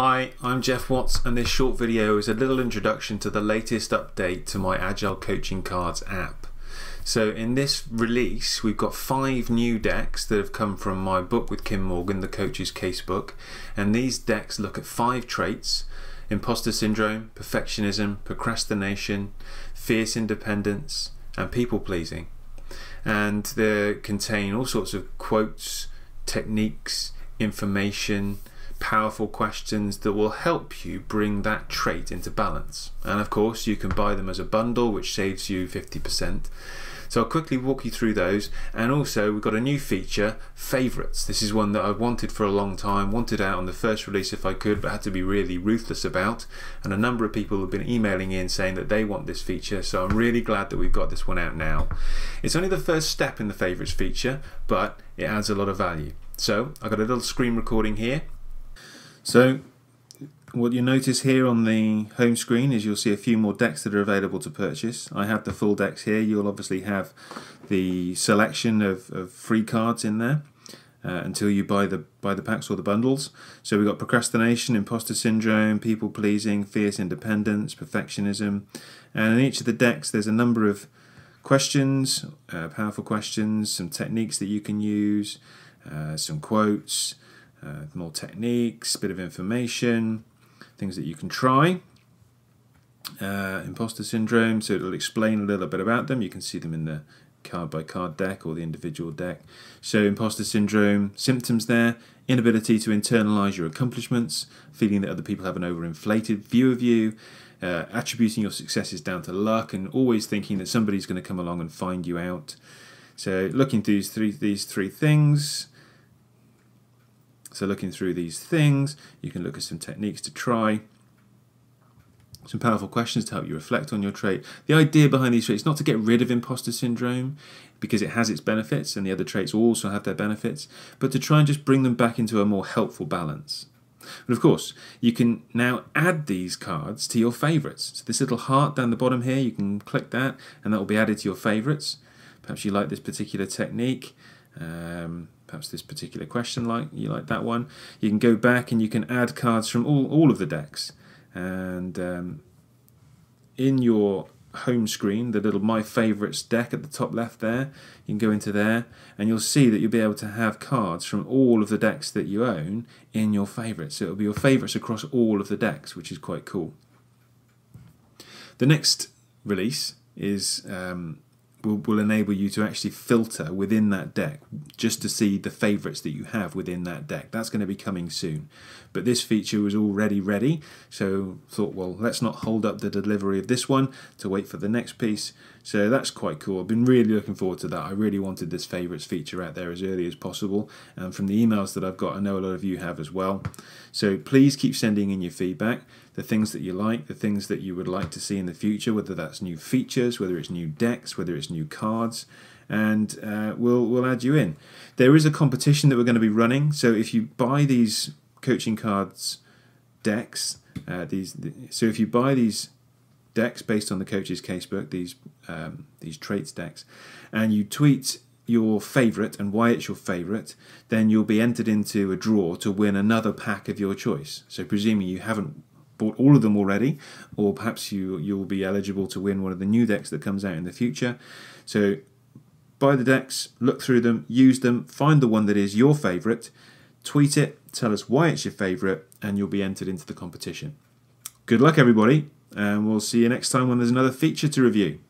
Hi, I'm Geoff Watts and this short video is a little introduction to the latest update to my Agile Coaching Cards app. So in this release we've got five new decks that have come from my book with Kim Morgan, the Coach's Casebook and these decks look at five traits imposter syndrome, perfectionism, procrastination, fierce independence and people pleasing and they contain all sorts of quotes, techniques, information powerful questions that will help you bring that trait into balance. And of course, you can buy them as a bundle, which saves you 50%. So I'll quickly walk you through those. And also, we've got a new feature, favorites. This is one that I've wanted for a long time, wanted out on the first release if I could, but had to be really ruthless about. And a number of people have been emailing in saying that they want this feature. So I'm really glad that we've got this one out now. It's only the first step in the favorites feature, but it adds a lot of value. So I've got a little screen recording here so what you notice here on the home screen is you'll see a few more decks that are available to purchase. I have the full decks here. You'll obviously have the selection of, of free cards in there uh, until you buy the buy the packs or the bundles. So we've got procrastination, imposter syndrome, people pleasing, fierce independence, perfectionism, and in each of the decks there's a number of questions, uh, powerful questions, some techniques that you can use, uh, some quotes uh, more techniques, bit of information, things that you can try. Uh, imposter syndrome, so it'll explain a little bit about them. You can see them in the card by card deck or the individual deck. So, imposter syndrome symptoms there inability to internalize your accomplishments, feeling that other people have an overinflated view of you, uh, attributing your successes down to luck, and always thinking that somebody's going to come along and find you out. So, looking through these three, these three things, so looking through these things, you can look at some techniques to try. Some powerful questions to help you reflect on your trait. The idea behind these traits is not to get rid of imposter syndrome because it has its benefits and the other traits also have their benefits, but to try and just bring them back into a more helpful balance. But of course, you can now add these cards to your favorites. So this little heart down the bottom here, you can click that and that will be added to your favorites. Perhaps you like this particular technique. Um, perhaps this particular question like you like that one. You can go back and you can add cards from all, all of the decks. And um, in your home screen the little my favorites deck at the top left there you can go into there and you'll see that you'll be able to have cards from all of the decks that you own in your favorites. So it'll be your favorites across all of the decks which is quite cool. The next release is um, will, will enable you to actually filter within that deck just to see the favorites that you have within that deck. That's going to be coming soon. But this feature was already ready, so thought, well, let's not hold up the delivery of this one to wait for the next piece. So that's quite cool. I've been really looking forward to that. I really wanted this favorites feature out there as early as possible. And from the emails that I've got, I know a lot of you have as well. So please keep sending in your feedback, the things that you like, the things that you would like to see in the future, whether that's new features, whether it's new decks, whether it's new cards and uh, we'll we'll add you in. There is a competition that we're going to be running. So if you buy these coaching cards decks, uh, these so if you buy these decks based on the coach's casebook, these um, these traits decks, and you tweet your favorite and why it's your favorite, then you'll be entered into a draw to win another pack of your choice. So presuming you haven't bought all of them already, or perhaps you you'll be eligible to win one of the new decks that comes out in the future. So buy the decks, look through them, use them, find the one that is your favourite, tweet it, tell us why it's your favourite, and you'll be entered into the competition. Good luck, everybody, and we'll see you next time when there's another feature to review.